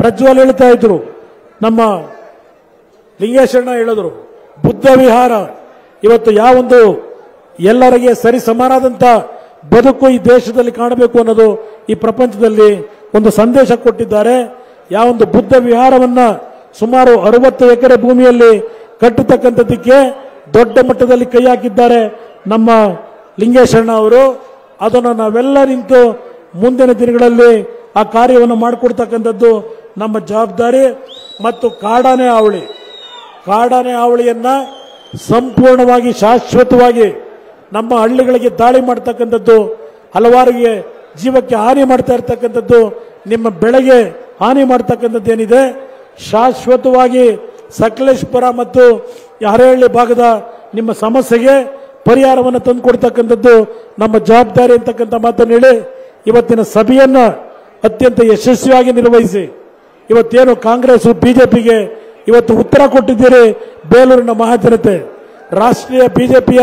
ಪ್ರಜ್ವಲ್ ಹೇಳ್ತಾ ಇದ್ರು, ನಮ್ಮ ಲಿಂಗೇಶಣ್ಣ ಹೇಳಿದ್ರು, ಬುದ್ಧ ವಿಹಾರ, ಇವತ್ತು ಯಾವೊಂದು ಎಲ್ಲರಿಗೆ ಸರಿ ಸಮಾನಾದಂತ ಬದುಕು ಈ ದೇಶದಲ್ಲಿ ಕಾಣಬೇಕು ಅನ್ನೋದು ಈ ಪ್ರಪಂಚದಲ್ಲಿ ಒಂದು ಸಂದೇಶ ಕೊಟ್ಟಿದ್ದಾರೆ. ಯಾವೊಂದು ಬುದ್ಧ ವಿಹಾರವನ್ನ ಸುಮಾರು ಅರವತ್ತು ಎಕರೆ ಭೂಮಿಯಲ್ಲಿ ಕಟ್ಟತಕ್ಕಂಥದ್ದಕ್ಕೆ ದೊಡ್ಡ ಮಟ್ಟದಲ್ಲಿ ಕೈ ಹಾಕಿದ್ದಾರೆ ನಮ್ಮ ಲಿಂಗೇಶಣ್ಣ ಅವರು. ಅದನ್ನು ನಾವೆಲ್ಲ ನಿಂತು ಮುಂದಿನ ದಿನಗಳಲ್ಲಿ ಆ ಕಾರ್ಯವನ್ನು ಮಾಡಿಕೊಡ್ತಕ್ಕಂಥದ್ದು ನಮ್ಮ ಜವಾಬ್ದಾರಿ ಮತ್ತು ಕಾಡಾನೆ ಅವಳಿ ಕಾಡಾನೆ ಅವಳಿಯನ್ನ ಸಂಪೂರ್ಣವಾಗಿ ಶಾಶ್ವತವಾಗಿ ನಮ್ಮ ಹಳ್ಳಿಗಳಿಗೆ ದಾಳಿ ಮಾಡ್ತಕ್ಕಂಥದ್ದು ಹಲವಾರಿಗೆ ಜೀವಕ್ಕೆ ಹಾನಿ ಮಾಡ್ತಾ ಇರ್ತಕ್ಕಂಥದ್ದು, ನಿಮ್ಮ ಬೆಳೆಗೆ ಹಾನಿ ಮಾಡ್ತಕ್ಕಂಥದ್ದು ಏನಿದೆ, ಶಾಶ್ವತವಾಗಿ ಸಕಲೇಶ್ಪುರ ಮತ್ತು ಹರಹಳ್ಳಿ ಭಾಗದ ನಿಮ್ಮ ಸಮಸ್ಯೆಗೆ ಪರಿಹಾರವನ್ನು ತಂದುಕೊಡ್ತಕ್ಕಂಥದ್ದು ನಮ್ಮ ಜವಾಬ್ದಾರಿ ಅಂತಕ್ಕಂಥ ಮಾತನ್ನು ಹೇಳಿ ಇವತ್ತಿನ ಸಭೆಯನ್ನ ಅತ್ಯಂತ ಯಶಸ್ವಿಯಾಗಿ ನಿರ್ವಹಿಸಿ, ಇವತ್ತೇನು ಕಾಂಗ್ರೆಸ್ ಬಿಜೆಪಿಗೆ ಇವತ್ತು ಉತ್ತರ ಕೊಟ್ಟಿದ್ದೀರಿ ಬೇಲೂರಿನ ಮಹಾಜನತೆ. ರಾಷ್ಟ್ರೀಯ ಬಿಜೆಪಿಯ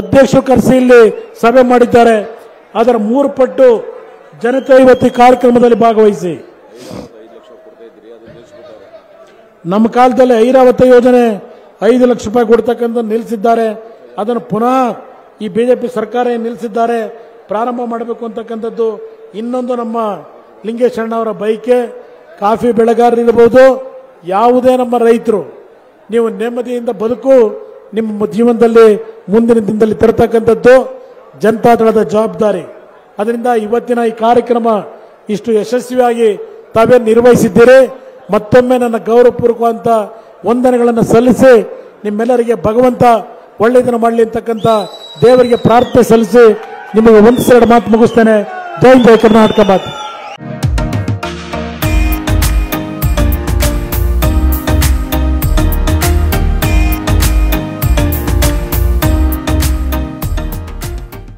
ಅಧ್ಯಕ್ಷರು ಕರೆಸಿ ಇಲ್ಲಿ ಸಭೆ ಮಾಡಿದ್ದಾರೆ. ಅದರ ಮೂರು ಪಟ್ಟು ಜನತೆ ಇವತ್ತು ಕಾರ್ಯಕ್ರಮದಲ್ಲಿ ಭಾಗವಹಿಸಿ. ನಮ್ಮ ಕಾಲದಲ್ಲಿ ಐರಾವತ ಯೋಜನೆ ಐದು ಲಕ್ಷ ರೂಪಾಯಿ ಕೊಡ್ತಕ್ಕಂಥ ನಿಲ್ಲಿಸಿದ್ದಾರೆ. ಅದನ್ನು ಪುನಃ ಈ ಬಿಜೆಪಿ ಸರ್ಕಾರ ನಿಲ್ಲಿಸಿದ್ದಾರೆ? ಪ್ರಾರಂಭ ಮಾಡಬೇಕು ಅಂತಕ್ಕಂಥದ್ದು. ಇನ್ನೊಂದು ನಮ್ಮ ಲಿಂಗೇಶಣ್ಣವರ ಬೈಕೆ, ಕಾಫಿ ಬೆಳೆಗಾರರಿರ್ಬೋದು ಯಾವುದೇ ನಮ್ಮ ರೈತರು, ನೀವು ನೆಮ್ಮದಿಯಿಂದ ಬದುಕು, ನಿಮ್ಮ ಜೀವನದಲ್ಲಿ ಮುಂದಿನ ದಿನದಲ್ಲಿ ತರತಕ್ಕಂಥದ್ದು ಜನತಾದಳದ ಜವಾಬ್ದಾರಿ. ಅದರಿಂದ ಇವತ್ತಿನ ಈ ಕಾರ್ಯಕ್ರಮ ಇಷ್ಟು ಯಶಸ್ವಿಯಾಗಿ ತಾವೇ ನಿರ್ವಹಿಸಿದ್ದೀರಿ. ಮತ್ತೊಮ್ಮೆ ನನ್ನ ಗೌರವಪೂರ್ವಕವಂತ ವಂದನೆಗಳನ್ನು ಸಲ್ಲಿಸಿ, ನಿಮ್ಮೆಲ್ಲರಿಗೆ ಭಗವಂತ ಒಳ್ಳೆಯದನ್ನು ಮಾಡಲಿ ಅಂತಕ್ಕಂಥ ದೇವರಿಗೆ ಪ್ರಾರ್ಥನೆ ಸಲ್ಲಿಸಿ ನಿಮಗೆ ಒಂದು ಎರಡು ಮಾತು ಮುಗಿಸ್ತೇನೆ. ಜೈ ಜೈ ಕರ್ನಾಟಕ ಮಾತು.